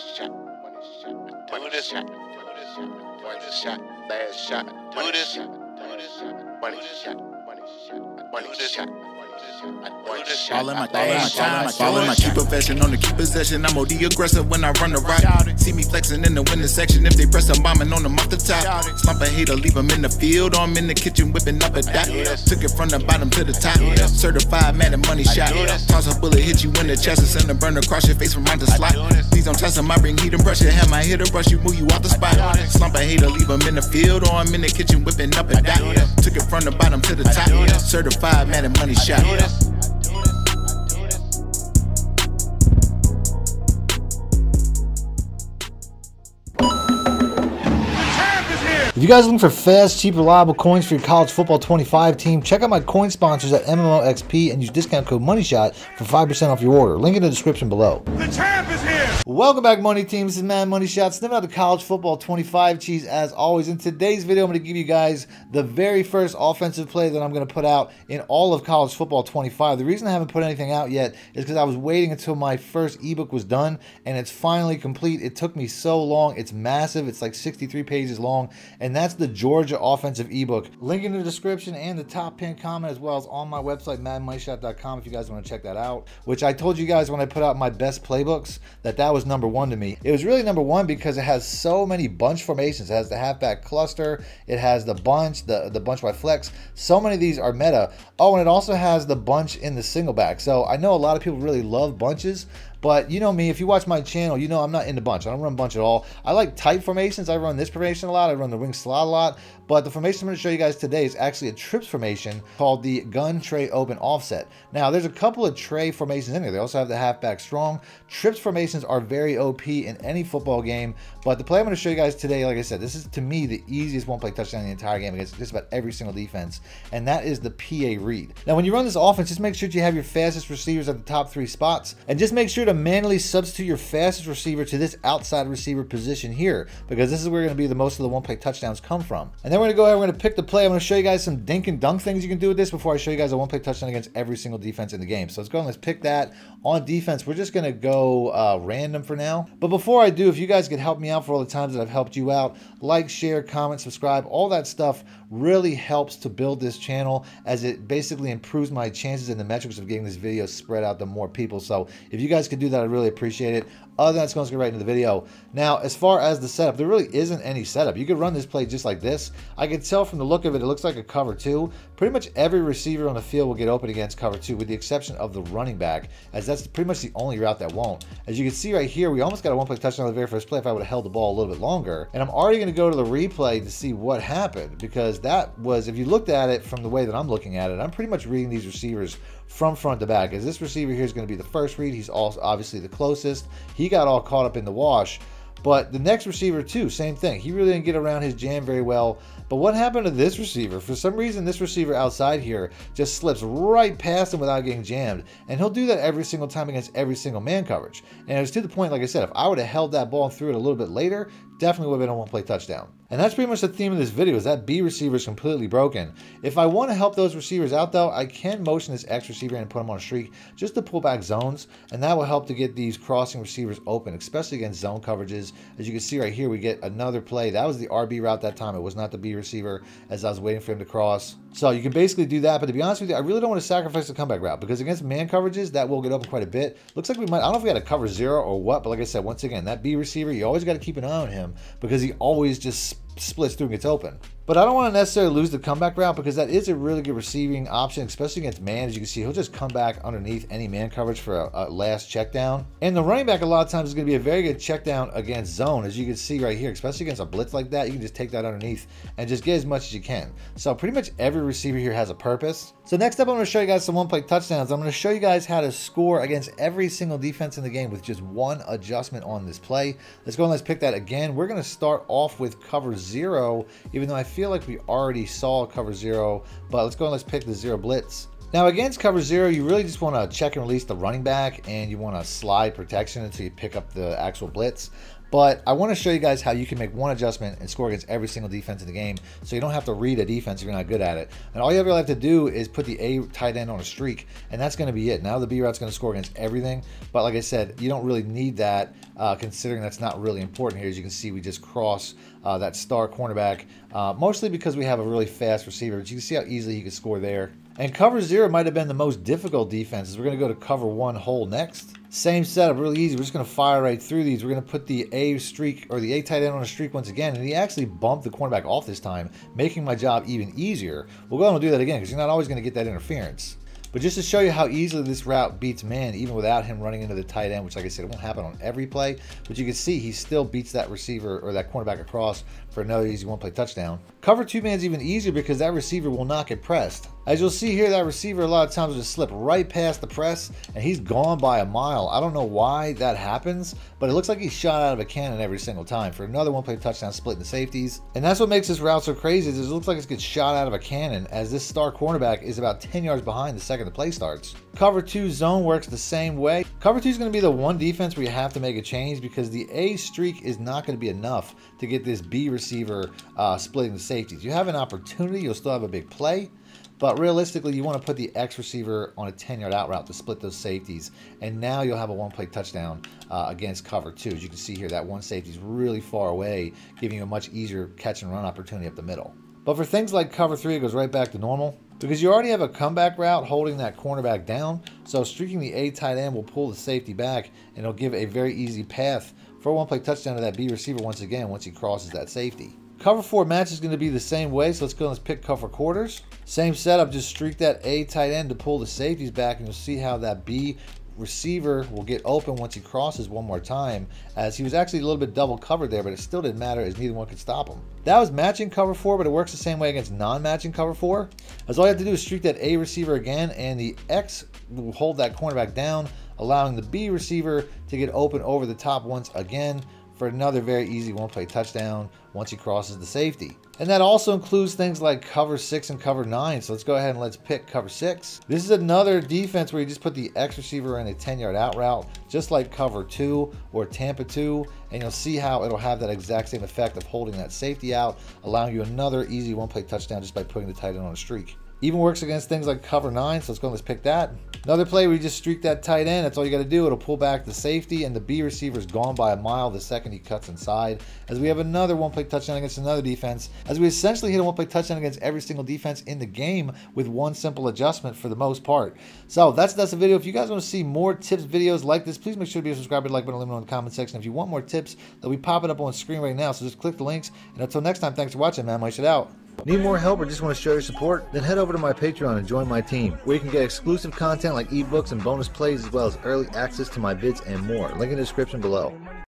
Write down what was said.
shot, money shot, money shot, money shot, money shot, last shot, money shot, money shot, money shot, money shot, money shot. All in my thing, all in my, all in my keep profession on the key possession. I'm OD aggressive when I run the rock. See me flexing in the window section. If they press, I'm bombing on them off the top. Slump a hater, leave them in the field. Or I'm in the kitchen whipping up a dot. Took it from the bottom to the top. Certified man and money shot. Toss a bullet, hit you in the chest and send a burn across your face from right to slot. Please don't test them, I bring heat and pressure. Have my hitter brush you, move you off the spot. Slump a hater, leave them in the field. Or I'm in the kitchen whipping up a dot. Took it from the bottom to the top. Certified man and money shot. If you guys are looking for fast, cheap, reliable coins for your college football 25 team, check out my coin sponsors at MMOEXP and use discount code MONEYSHOT for 5% off your order. Link in the description below. The champ is here! Welcome back, Money Team. This is Madden Money Shot, sniffing out the college football 25 cheese as always. In today's video, I'm going to give you guys the very first offensive play that I'm going to put out in all of college football 25. The reason I haven't put anything out yet is because I was waiting until my first ebook was done and it's finally complete. It took me so long. It's massive. It's like 63 pages long, and that's the Georgia offensive ebook. Link in the description and the top pinned comment as well as on my website, maddenmoneyshot.com if you guys want to check that out. Which I told you guys when I put out my best playbooks that that was number one to me. It was really number one because it has so many bunch formations. It has the halfback cluster, it has the bunch, the, the bunch by flex. So many of these are meta. Oh, and it also has the bunch in the single back. So I know a lot of people really love bunches, but you know me, if you watch my channel, you know I'm not into bunch. I don't run bunch at all. I like tight formations. I run this formation a lot. I run the wing slot a lot. But the formation I'm going to show you guys today is actually a trips formation called the gun trey open offset. Now, there's a couple of trey formations in here. They also have the halfback strong. Trips formations are very OP in any football game. But the play I'm going to show you guys today, like I said, this is to me the easiest one play touchdown in the entire game against just about every single defense. And that is the PA read. Now, when you run this offense, just make sure you have your fastest receivers at the top three spots. And just make sure to manually substitute your fastest receiver to this outside receiver position here. Because this is where going to be the most of the one play touchdowns come from. And then we're going to go ahead, we're going to pick the play. I'm going to show you guys some dink and dunk things you can do with this before I show you guys a one play touchdown against every single defense in the game. So let's go and let's pick that. On defense, we're just going to go uh, random for now. But before I do, if you guys could help me out for all the times that I've helped you out, like, share, comment, subscribe, all that stuff really helps to build this channel as it basically improves my chances and the metrics of getting this video spread out to more people. So if you guys could do that, I'd really appreciate it. Other than that, let's go right into the video. Now, as far as the setup, there really isn't any setup. You could run this play just like this. I can tell from the look of it, it looks like a cover two. Pretty much every receiver on the field will get open against cover two, with the exception of the running back, as that's pretty much the only route that won't. As you can see right here, we almost got a one-play touchdown on the very first play if I would have held the ball a little bit longer. And I'm already going to go to the replay to see what happened, because that was, if you looked at it from the way that I'm looking at it, I'm pretty much reading these receivers from front to back. As this receiver here is going to be the first read, he's also obviously the closest. He got all caught up in the wash. But the next receiver, too, same thing. He really didn't get around his jam very well. But what happened to this receiver? For some reason, this receiver outside here just slips right past him without getting jammed. And he'll do that every single time against every single man coverage. And it was to the point, like I said, if I would have held that ball and threw it a little bit later, definitely would have been a one-play touchdown. And that's pretty much the theme of this video is that B receiver is completely broken. If I want to help those receivers out though, I can motion this X receiver and put him on a streak just to pull back zones. And that will help to get these crossing receivers open, especially against zone coverages. As you can see right here, we get another play. That was the RB route that time. It was not the B receiver as I was waiting for him to cross. So you can basically do that. But to be honest with you, I really don't want to sacrifice the comeback route because against man coverages, that will get open quite a bit. Looks like we might, I don't know if we got to cover zero or what, but like I said, once again, that B receiver, you always got to keep an eye on him because he always just splits through and gets open. But I don't want to necessarily lose the comeback route because that is a really good receiving option, especially against man. As you can see, he'll just come back underneath any man coverage for a, a last check down. And the running back a lot of times is going to be a very good check down against zone, as you can see right here, especially against a blitz like that. You can just take that underneath and just get as much as you can. So pretty much every receiver here has a purpose. So next up, I'm going to show you guys some one-play touchdowns. I'm going to show you guys how to score against every single defense in the game with just one adjustment on this play. Let's go and let's pick that again. We're going to start off with cover zero, even though I feel like we already saw cover zero, but let's go and let's pick the zero blitz. Now against cover zero, you really just want to check and release the running back and you want to slide protection until you pick up the actual blitz. But I want to show you guys how you can make one adjustment and score against every single defense in the game so you don't have to read a defense if you're not good at it. And all you ever have to do is put the A tight end on a streak, and that's going to be it. Now the B route's going to score against everything. But like I said, you don't really need that uh, considering that's not really important here. As you can see, we just cross uh, that star cornerback, uh, mostly because we have a really fast receiver. But you can see how easily he could score there. And cover zero might have been the most difficult defense. We're going to go to cover one hole next. Same setup, really easy. We're just going to fire right through these. We're going to put the A streak or the A tight end on a streak once again. And he actually bumped the cornerback off this time, making my job even easier. We'll go and do that again because you're not always going to get that interference. But just to show you how easily this route beats man, even without him running into the tight end, which like I said, it won't happen on every play, but you can see he still beats that receiver or that cornerback across for another easy one-play touchdown. Cover two man's even easier because that receiver will not get pressed. As you'll see here, that receiver a lot of times will just slip right past the press and he's gone by a mile. I don't know why that happens, but it looks like he's shot out of a cannon every single time for another one-play touchdown splitting the safeties. And that's what makes this route so crazy is it looks like it gets shot out of a cannon as this star cornerback is about 10 yards behind the second the play starts. Cover 2 zone works the same way. Cover 2 is going to be the one defense where you have to make a change because the A streak is not going to be enough to get this B receiver uh, splitting the safeties. You have an opportunity, you'll still have a big play, but realistically, you want to put the X receiver on a 10 yard out route to split those safeties. And now you'll have a one play touchdown uh, against cover two. As you can see here, that one safety is really far away, giving you a much easier catch and run opportunity up the middle. But for things like cover three, it goes right back to normal because you already have a comeback route holding that cornerback down. So streaking the A tight end will pull the safety back and it'll give a very easy path for a one play touchdown to that B receiver once again once he crosses that safety. Cover four match is going to be the same way, so let's go and let's pick cover quarters. Same setup, just streak that A tight end to pull the safeties back, and you'll see how that B receiver will get open once he crosses one more time, as he was actually a little bit double covered there, but it still didn't matter as neither one could stop him. That was matching cover four, but it works the same way against non-matching cover four. As all you have to do is streak that A receiver again, and the X will hold that cornerback down, allowing the B receiver to get open over the top once again for another very easy one play touchdown once he crosses the safety. And that also includes things like cover six and cover nine. So let's go ahead and let's pick cover six. This is another defense where you just put the X receiver in a 10 yard out route, just like cover two or Tampa two. And you'll see how it'll have that exact same effect of holding that safety out, allowing you another easy one play touchdown just by putting the tight end on a streak. Even works against things like cover nine, so let's go and let's pick that. Another play we just streak that tight end. That's all you got to do. It'll pull back the safety, and the B receiver is gone by a mile the second he cuts inside. As we have another one play touchdown against another defense, as we essentially hit a one play touchdown against every single defense in the game with one simple adjustment for the most part. So that's that's the video. If you guys want to see more tips videos like this, please make sure to be a subscriber, like button, let me know in the comment section. If you want more tips, they'll be popping up on screen right now. So just click the links. And until next time, thanks for watching, man. My it out. Need more help or just want to show your support? Then head over to my Patreon and join my team, where you can get exclusive content like ebooks and bonus plays, as well as early access to my vids and more. Link in the description below.